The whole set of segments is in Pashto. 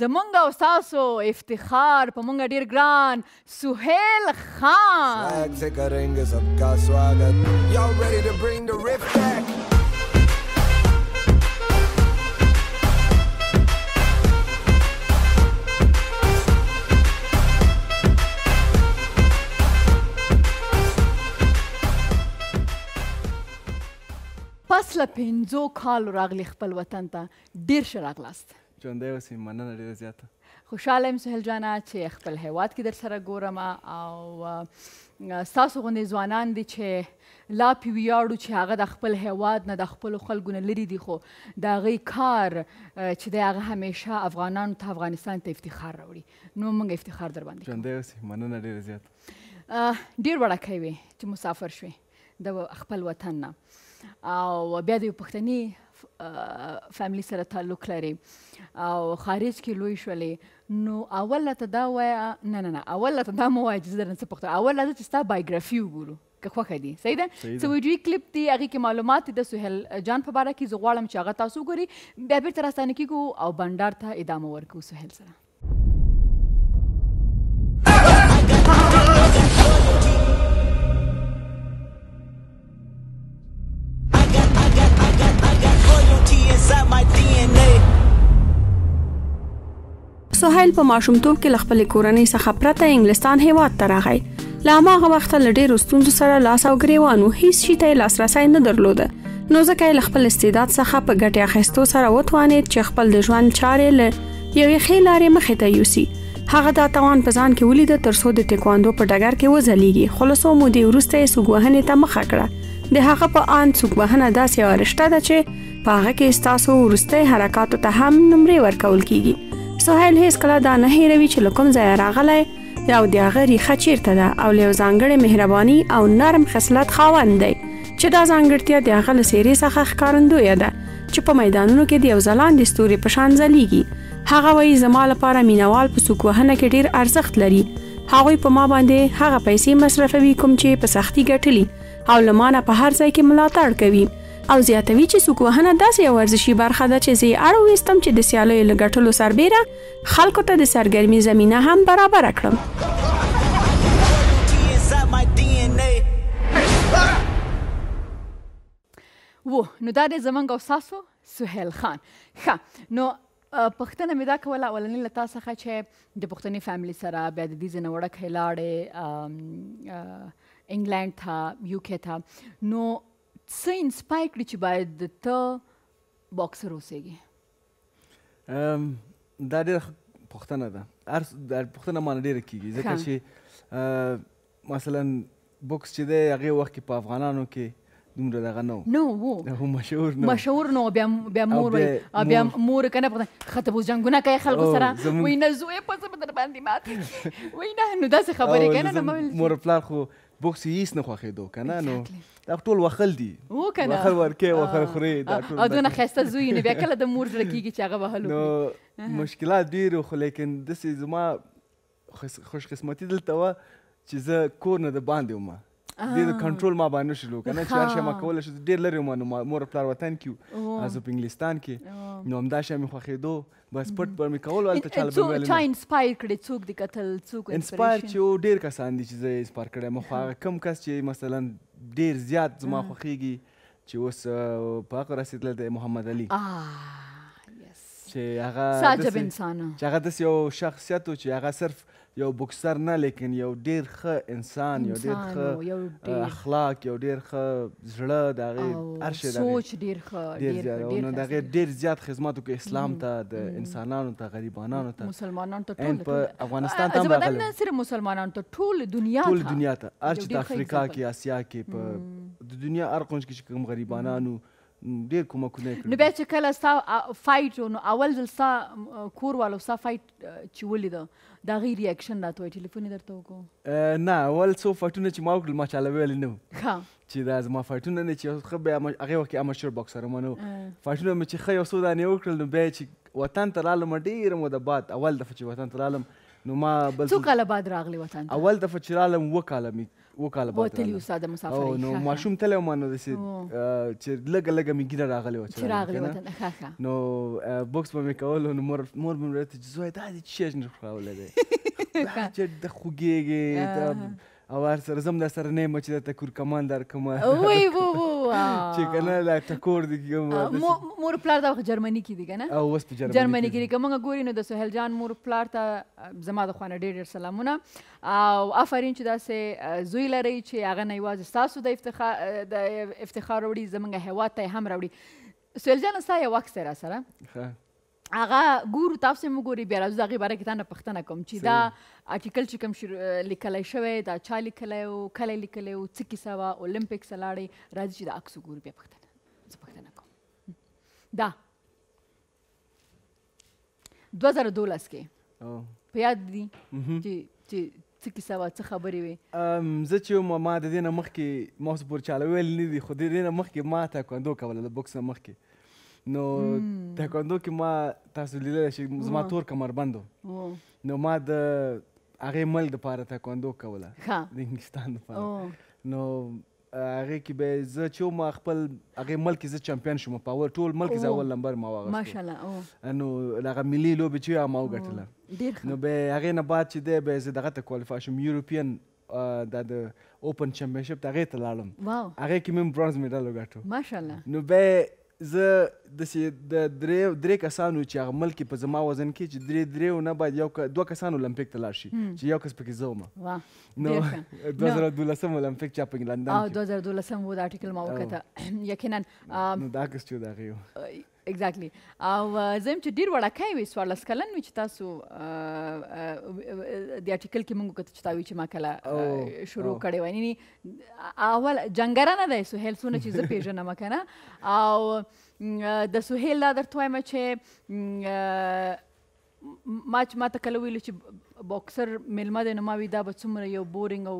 زمونږ او ستاسو افتخار په مونږ ډیر ګران سهیل خان. پس له پنځو کالو راغلي خپل وطن ته ډیر ښه راغلاست. ژوندی اوسې مننه ډیره زیاته. خوشحاله یم سهیل جانه چې خپل هیواد کې درسره ګورم او ستاسو غوندې ځوانان دي چې لا پی ویاړو چې هغه د خپل هیواد نه د خپل خلکو نه لري دي خو د هغه کار چې دی هغه همیشه افغانانو ته افغانستان ته افتخار راوړي نو موږ افتخار در باندې ژوندی اوسې مننه ډیره زیاته ډیر وړکی وې چې مسافر شوې د خپل وطن نه او بیا د یو پښتني فیملی سره تعلق لري او خارج کې لوی شولې نو اول لا ته دا وای نه نه نه اول لا ته دا مو وای چې زه درنه څه پوښتنه اول لا چې ستا بایوګرافي وګورو که خوښه دي صحیح ده څه ویډیو کلیپ دي هغه کې معلومات د سهیل جان په اړه کې زه غواړم چې هغه تاسو وګوري بیا بیرته راستانه کیږو او بندر ته ادامه ورکو سهیل سره سهیل په ماشومتوب کې خپل کورنۍ څخه پرته انګلستان هیواد ته راغی لا ماغه وخت له ډېرو ستونزو سره لاس او ګریوانو هیڅ شي ته لاسرسي نه درلود نو ځکه خپل استعداد څخه په ګټه اخیستو سره وتوانید چې خپل د ژوند چارې له یوې ښې لارې مخې ته یوسي هغه دا توان په ځان کې ولید تر څو د تکواندو په ډګر کې وځلیږي خلاصو مو دی ورسته یې سګوهنې ته مخه کړه د هغه په آن سګوهنه داسې ورشته ده چې په هغه کې ستاسو ورسته حرکاتو ته هم نمرې ورکول کیږي سهیل هیڅ کله دا نه هیروي چې لکم ځای راغلی او د هغه ریخه چیرته ده او له ځانګړې مهرباني او نرم خصلت خاوند دی چې دا ځانګړتیا د هغه لسیری څخه ښکارندوی ده چې په میدانونو کې د یو ځلاندې ستوري په شان ځلیږي هغه وایي زما لپاره مینوال په څوک وهنه کې ډیر ارزښت لري هغوی په ما باندې هغه پیسې مصرفوي کوم چې په سختي ګټلي او لمانه په هر ځای کې ملاتړ کوي او زیاتوي چې څوک وهنه داسې یو ورزشي برخه ده چې زه اړ وستم چې د سیالیو لګټلو سربېره خلکو ته د سرګرمي زمينه هم برابر کړم وو نو دا دی زمونږ او ستاسو سهیل خان ښه نو پښتنه مې دا کوله اولنې له تا څخه چې د پښتني فیملی سره بیا د دې ځنه وړکه لاړې انګلند ته یو کې ته نو څه انسپای کړی چې باید ته باکسر اوسېږي دا ډېره پوښتنه ده هر دا پوښتنه مانه ډېره کیږي ځکه چې مثلا بوکس چې دی هغه وخت کې په افغانانو کې دومره دغه نه نو وو مشهور نو مشهور نو بیا بیا مور وای بیا مور کنه په خطب جنگونه کوي خلکو سره وای نه زوی په څه بدر باندې مات وای نه نو داسې خبرې کنه مور پلار خو بوکس یې هیڅ نه خوښېدو که نه نو دا خو ټول وخل دي هو که نه وخل ورکې وخل خورې دا ټول او دونه ښایسته زوی یې نو بیا کله د مور زړه کېږي چې هغه وهل نو مشکلات ډېر وو خو لیکن داسې زما خوشقسمتي دلته وه چې زه کور نه د باندې وم دې د کنټرول ما باندې شلو کنه چې هر شي ما کول شي ډېر لري وم نو مور پلار وطن کې وو زه په انګلستان کې نو همدا شی مې خوښېدو بس پټ پر مې کول هلته چا له بل ویل چا انسپایر کړی څوک دې کتل څوک انسپایر چې یو ډېر کسان دي چې زه یې انسپایر کړی یم خو هغه کم کس چې مثلا ډېر زیات زما خوښېږي چې اوس په هغه رسېدلی دی محمد علي چې هغه چې هغه داسې یو شخصیت و چې هغه صرف یو بوکسر نه لیکن یو ډیر ښه انسان یو ډیر ښه اخلاق یو ډیر ښه زړه دا غي هر شي سوچ ډیر ښه ډیر زیات نو دا غي ډیر زیات خدمت وکړي اسلام ته د انسانانو ته غریبانو ته مسلمانانو ته ټول په افغانستان ته راغلي نه صرف مسلمانانو ته ټول دنیا ته ټول دنیا ته ارچ د افریقا کې اسیا کې په د دنیا ارقونج کې کوم غریبانانو ډیر کمکونه یې کړي نو بیا چې کله ستا فایټ و نو اول ځل ستا کور والو ستا فایټ چې ولید د هغې ریاکشن راته وایي ټلیفون یې درته وکړو نه اول څو فایټونه چې ما وکړل ما چاله ویلي نه وو چې دا زما فایټونه نه چې ښه بیا هغې وخت کې امچور باکسر وم نو فایټونه مې چې ښه یو څو دانې وکړل نو بیا چې وطن ته رالم ډېره موده بعد اول دفعه چې وطن ته رالم نو ما بل څو کاله بعد راغلی وطن اول دفعه چې رالم اووه کاله مې و کال بعد وتلی استاد مسافر نو ماشوم تل ما نه رسید چې لګ لګ می ګیره راغلی و چې راغلی وطن ښه ښه نو بوکس به می کول نو مور مور به راته چې زوی دا دې چی نه خراوله دی چې د خوګیږي او هر سره زم د سره نه مچ د تکور کمان در کوم وای وو وو چې کنه لا تکور دی کوم مور پلار دا جرمني کې دی کنه او وس په جرمني کې کومه ګوري نو د سهیل جان مور پلار ته زما د خوانه ډېر ډېر سلامونه او افرین چې داسې زوی لرئ چې هغه نه یوازې ستاسو د افتخار د افتخار راوړي زمونږ هیواد ته هم راوړي سویل جان ستا یو عکس را سره هغه ګورو تاسو هم ګوري بیا راځو دغه باره کې تانه پښتنه کوم چې دا آرټیکل چې کوم لیکلای شوی دا چا لیکلای او کله لیکلای او څه کیسه وا اولمپیک سلاړی راځي چې دا عکس ګورو بیا پښتنه زه پښتنه کوم دا دوه زره دولس کې په یاد دي چې چې څه کیسه وه څه خبرې وې زه چې وم ما د دې نه مخکې ما اوس پورې چاله ویل نه دي خو د دې نه مخکې ما تایکواندو کوله د بوکس نه مخکې نو تایکواندو کې ما تاسو لیدلی شئ زما تور کمربند نو ما د هغې ملک دپاره تایکواندو کوله د انګلستان دپاره نو هغه کی به زه چه وم خپل هغه ملک کی زه چمپیون شوم په اول ټول ملک زه اول نمبر ما واغستو ماشاءالله نو هغه ملي لوبه چه ما وګټله ډیر ښه نو به هغه نه بعد چه ده به زه دغه ته کوالیفای شوم یورپین دا د اوپن چمپیونشپ ته هغه ته لاړم هغه کی مم برونز میډل وګټو ماشاءالله نو به زه دسې د درې درې کسانو چې هغه ملک په زما وزن کې چې درې درېو نه باید یو دوه کسان المپیک ته لاړ شي چې یو کس پکې زه وم نو 2012 المپیک چې په لندن او 2012 وو دا آرټیکل ما وکړه یقینا نو دا کس چې دا غيو اګزیکټلی او زم چې ډیر وړکای وي سوالس کلن وي چې تاسو د آرټیکل کې مونږ کته چتاوي چې ما کله شروع کړي وای نه اول جنګره نه دی سهیل څونه چې زه پیژنم کنه او د سهیل دا درته وایم چې ما چې ما ته کله ویلو چې بوکسر میلمه دی نو ما وی دا به څومره یو بورینګ او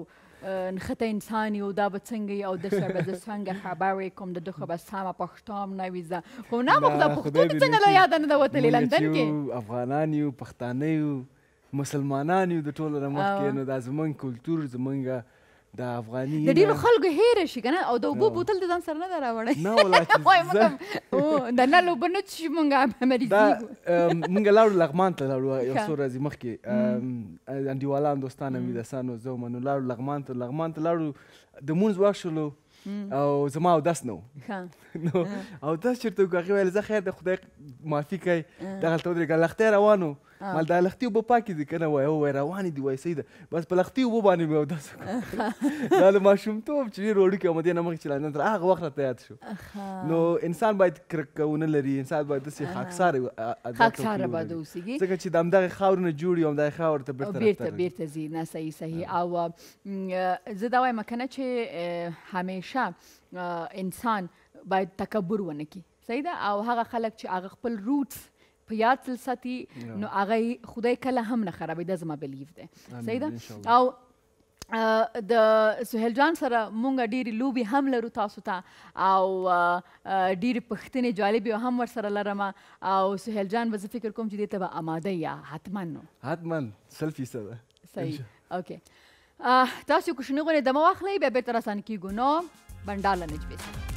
نښته انسان یو دا به څنګه او د سره به د څنګه خبرې کوم د دغه به سمه پښتو هم نه وي زه خو نه مخ د پښتو څنګه له یاده نه ده وتلې لندن کې افغانان یو پښتانه یو مسلمانان یو د ټولو نه مخکې نو دا زمونږ کلتور زمونږ د افغاني د ډیرو خلکو هیر شي کنه او د وبو بوتل د ځان سره نه راوړی نه ولاکه وای مګم او د نه لوب نه چې مونږه مریض دا مونږه لاړو لغمان ته لاړو یو څو ورځې مخکې انډیوالان دوستان مې د سانو زو منو لاړو لغمان ته لغمان ته لاړو د مونږ واښلو او زما او داس نو نو او داس چرته کوغه ویل زه خیر د خدای معافي کوي دغه ته درګه لختې روانو مال د لختي وب پاکي دي کنه وای او روان دي وای سید بس په لختي وب باندې مې او داس دا د ماشوم ته چې روړي کې مده نه مخ چې لاندې تر هغه وخت ته یاد شو نو انسان باید کرکونه لري انسان باید د سي خاکسار خاکسار باید اوسېږي ځکه چې د همدغه خاور نه جوړي همدغه خاور ته بیرته بیرته بیرته زی نه صحیح صحیح او زه دا وایم کنه چې همیشه انسان باید تکبر ونه کی صحیح ده او هغه خلک چې هغه خپل روټس په یاد تل ساتي نو هغه خدای کله هم نه خرابې ده زما بلیف ده صحیح ده او د سهیل جان سره مونږ ډېری لوبي هم لرو تاسو ته تا او ډېری پښتنې جالبي هم ور سره لرم او سهیل جان به زه فکر کوم چې دې ته به آماده یا حتما نو حتما سل فیصده صحیح اوکې تاسو کوشنی غونې دمه واخلئ بیا بیرته راسان کیږو نو بنډاله نجبې سره